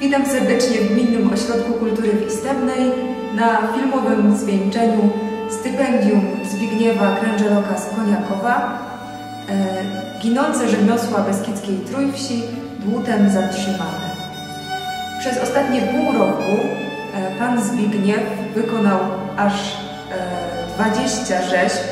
Witam serdecznie w Gminnym Ośrodku Kultury Wistebnej na filmowym zwieńczeniu stypendium Zbigniewa Krężeloka z Koniakowa e, Ginące rzemiosła Beskidzkiej Trójwsi dłutem zatrzymane. Przez ostatnie pół roku e, pan Zbigniew wykonał aż e, 20 rzeźb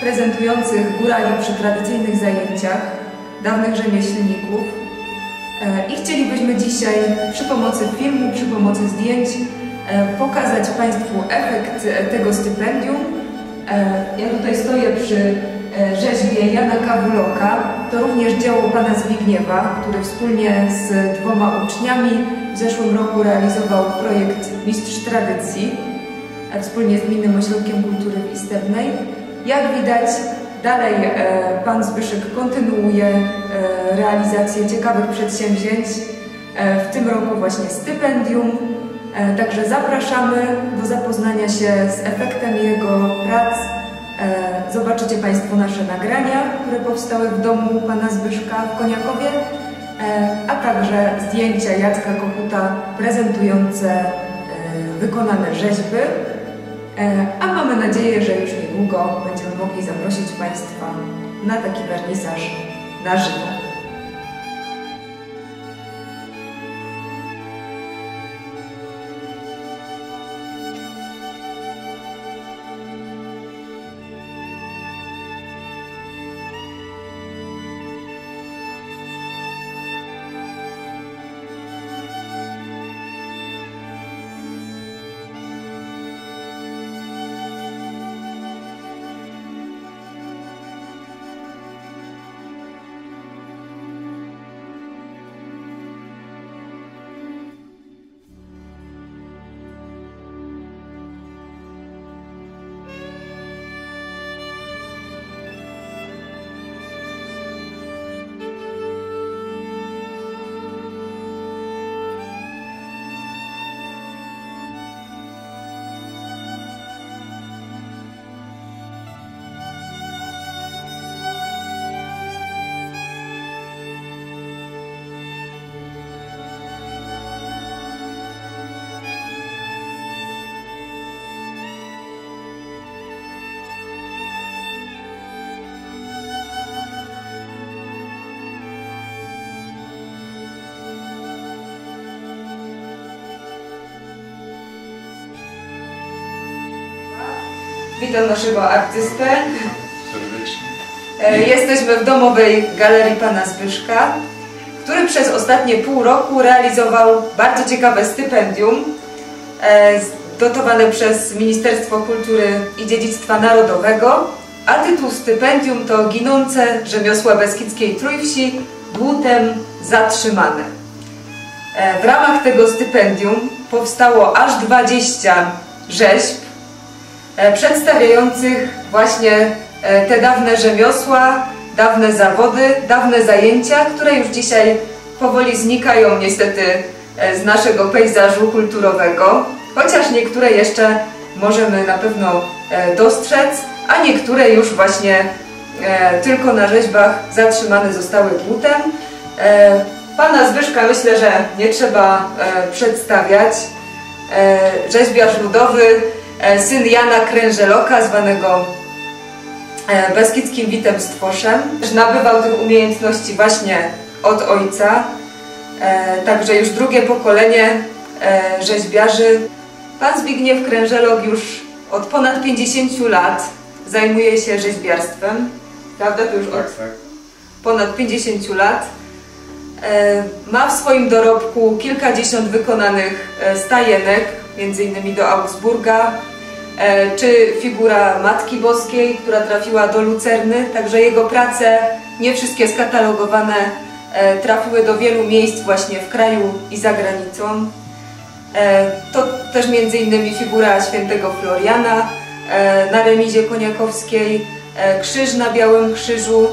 prezentujących górali przy tradycyjnych zajęciach dawnych rzemieślników I chcielibyśmy dzisiaj przy pomocy filmu, przy pomocy zdjęć e, pokazać Państwu efekt e, tego stypendium. Ja tutaj stoję przy rzeźbie Jana Kawuloka. To również dzieło Pana Zbigniewa, który wspólnie z dwoma uczniami w zeszłym roku realizował projekt Mistrz Tradycji wspólnie z Gminnym Ośrodkiem Kultury Istebnej. Jak widać, Dalej e, pan Zbyszek kontynuuje e, realizację ciekawych przedsięwzięć, e, w tym roku właśnie stypendium. Także zapraszamy do zapoznania się z efektem jego prac. Zobaczycie Państwo nasze nagrania, które powstały w domu pana Zbyszka w Koniakowie, a także zdjęcia Jacka Kochuta prezentujące wykonane rzeźby. E, a mamy nadzieję, że już niedługo będziemy mogli zaprosić Państwa na taki wernisaż na żywo. Witam naszego artystę. Serdecznie. E, jesteśmy w domowej galerii pana Zbyszka, który przez ostatnie pół roku realizował bardzo ciekawe stypendium e, dotowane przez Ministerstwo Kultury i Dziedzictwa Narodowego, a tytuł stypendium to Ginące rzemiosła Beskidzkiej Trójwsi dłutem zatrzymane. E, w ramach tego stypendium powstało aż 20 rzeźb przedstawiających właśnie e, te dawne rzemiosła, dawne zawody, dawne zajęcia, które już dzisiaj powoli znikają niestety e, z naszego pejzażu kulturowego, chociaż niektóre jeszcze możemy na pewno dostrzec, a niektóre już właśnie tylko na rzeźbach zatrzymane zostały dłutem. Pana Zbyszka myślę, że nie trzeba przedstawiać. Rzeźbiarz ludowy E, syn Jana Krężeloka, zwanego e, Beskidzkim Witem Stworzem. Nabywał tych umiejętności właśnie od ojca, e, także już drugie pokolenie rzeźbiarzy. Pan Zbigniew Krężelok już od ponad 50 lat zajmuje się rzeźbiarstwem, prawda? To już od tak, tak. ponad 50 lat. Ma w swoim dorobku kilkadziesiąt wykonanych stajenek, między innymi do Augsburga, E, czy figura Matki Boskiej, która trafiła do Lucerny, także jego prace, nie wszystkie skatalogowane, e, trafiły do wielu miejsc właśnie w kraju i za granicą. E, to też między innymi figura świętego Floriana na remizie koniakowskiej, krzyż na Białym Krzyżu,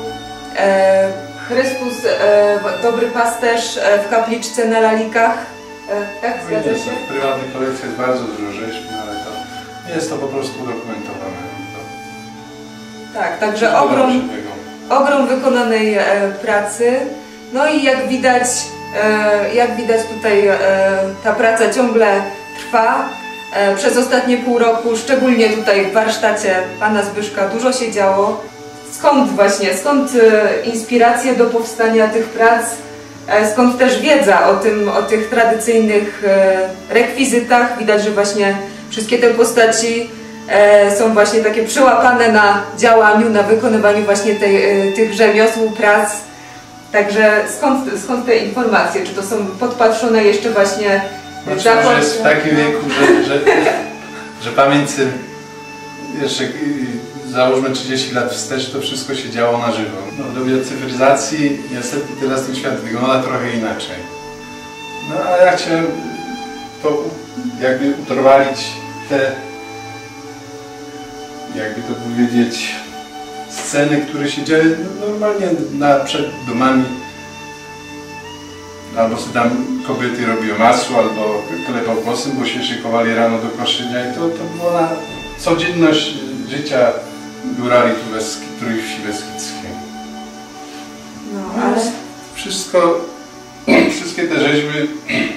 Chrystus, dobry pasterz w kapliczce na Lalikach. Tak, zgadza się? W prywatnych kolekcjach jest bardzo dużo rzeźb, no ale to jest to po prostu udokumentowane. Tak, także ogrom, ogrom wykonanej e, pracy. No i jak widać E, Jak widać tutaj e, ta praca ciągle trwa. E, Przez ostatnie pół roku, szczególnie tutaj w warsztacie pana Zbyszka, dużo się działo. Skąd właśnie, skąd e, inspiracje do powstania tych prac? E, Skąd też wiedza o, tym, o tych tradycyjnych e, rekwizytach? Widać, że właśnie wszystkie te postaci e, są właśnie takie przyłapane na działaniu, na wykonywaniu właśnie tej, tych rzemiosł, prac. Także skąd, skąd te informacje? Czy to są podpatrzone jeszcze właśnie Znaczy, może jest w takim wieku, że, że, że pamięć jeszcze y, załóżmy 30 lat wstecz, to wszystko się działo na żywo. No, w dobie cyfryzacji niestety teraz ten świat wygląda trochę inaczej. No a ja chciałem to jakby utrwalić te, jakby to powiedzieć, sceny, które się dzieją no, normalnie na, przed domami albo sobie tam kobiety robiły masło, albo klepał głosem, bo się szykowali rano do koszenia i to, to była codzienność życia górali Trójwsi Beskidzkiej. No, ale Wszystko, wszystkie te rzeźby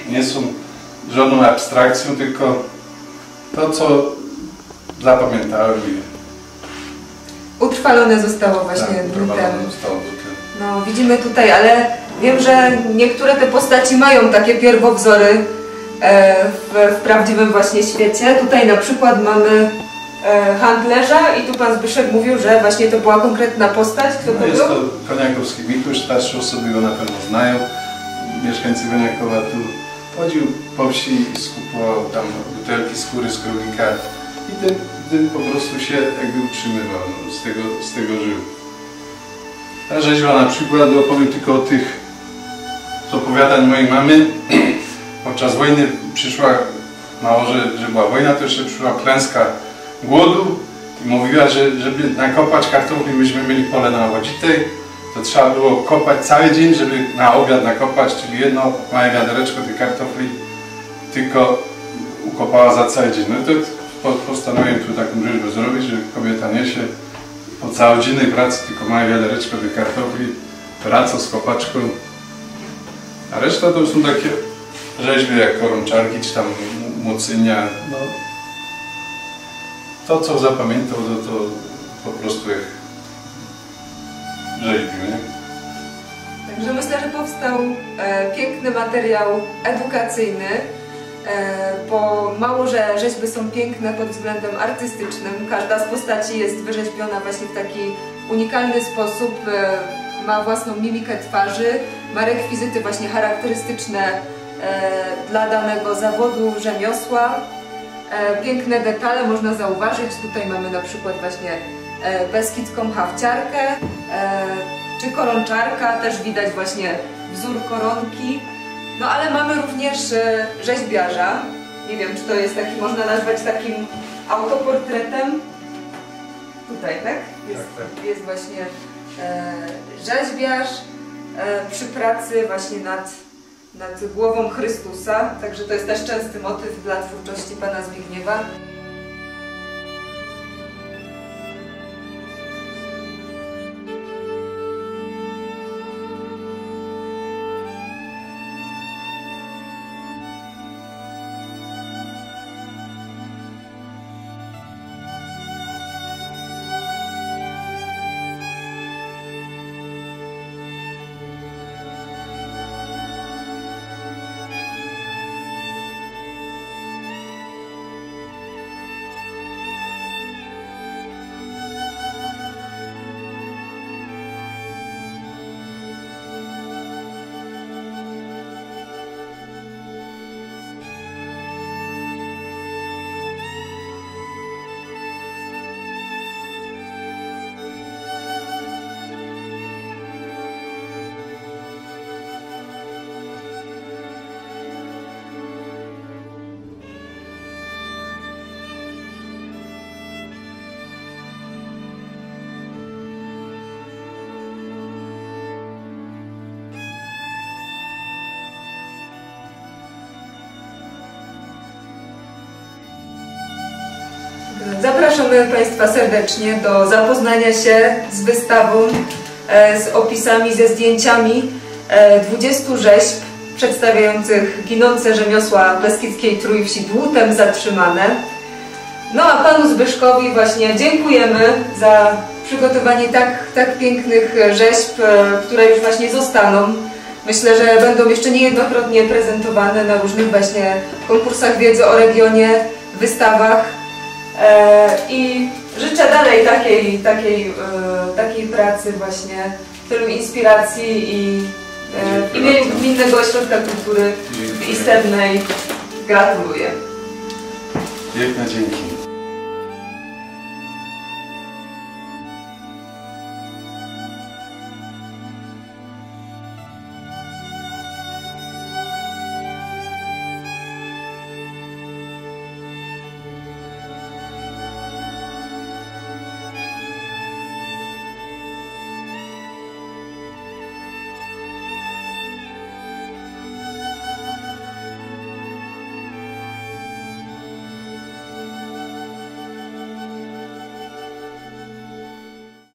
nie są żadną abstrakcją, tylko to, co zapamiętałem i utrwalone zostało właśnie tak, utrwalone zostało. No, widzimy tutaj, ale wiem, że niektóre te postaci mają takie pierwowzory e, w, w prawdziwym właśnie świecie. Tutaj na przykład mamy handlerza i tu pan Zbyszek mówił, że właśnie to była konkretna postać. Kto No to jest był? to Koniakowski Mikusz, starsze osoby go na pewno znają. Mieszkańcy Koniakowa tu chodził po wsi i skupował tam butelki skóry z królika i tym, tym po prostu się jakby utrzymywał, no, z, tego, z tego żył. Ta rzeźba na przykład, opowiem tylko o tych z opowiadań mojej mamy. Podczas wojny przyszła, mało, że, że była wojna, to jeszcze przyszła klęska głodu i mówiła, że żeby nakopać kartofli, myśmy mieli pole na Łodzitej, to trzeba było kopać cały dzień, żeby na obiad nakopać, czyli jedno małe wiadereczko tych kartofli tylko ukopała za cały dzień. No i to po- postanowiłem tu taką rzeźbę zrobić, że kobieta niesie po całodziennej pracy tylko małe wiadereczko tych kartofli, praca z kopaczką, a reszta to są takie rzeźby jak korączarki, czy tam mocynia, no to co zapamiętał, to, to po prostu jak rzeźbił, nie? Także myślę, że powstał e, piękny materiał edukacyjny, e, bo mało, że rzeźby są piękne pod względem artystycznym. Każda z postaci jest wyrzeźbiona właśnie w taki unikalny sposób, e, ma własną mimikę twarzy, ma rekwizyty właśnie charakterystyczne e, dla danego zawodu, rzemiosła. E, piękne detale można zauważyć. Tutaj mamy na przykład właśnie e, beskidzką hawciarkę, e, czy korączarka, też widać właśnie wzór koronki. No ale mamy również rzeźbiarza. Nie wiem, czy to jest taki, można nazwać takim autoportretem. Tutaj, tak? Jest, Tak, jest właśnie rzeźbiarz przy pracy właśnie nad, nad głową Chrystusa. Także to jest też częsty motyw dla twórczości pana Zbigniewa. Zapraszamy Państwa serdecznie do zapoznania się z wystawą, e, z opisami, ze zdjęciami e, 20 rzeźb przedstawiających ginące rzemiosła Beskidzkiej Trójwsi dłutem zatrzymane. No a panu Zbyszkowi właśnie dziękujemy za przygotowanie tak, tak pięknych rzeźb, e, które już właśnie zostaną. Myślę, że będą jeszcze niejednokrotnie prezentowane na różnych właśnie konkursach wiedzy o regionie, wystawach. E, I życzę dalej takiej, takiej, e, takiej pracy właśnie tylu inspiracji i e, w imieniu Gminnego Ośrodka Kultury w. Istebnej gratuluję. Piękne dzięki.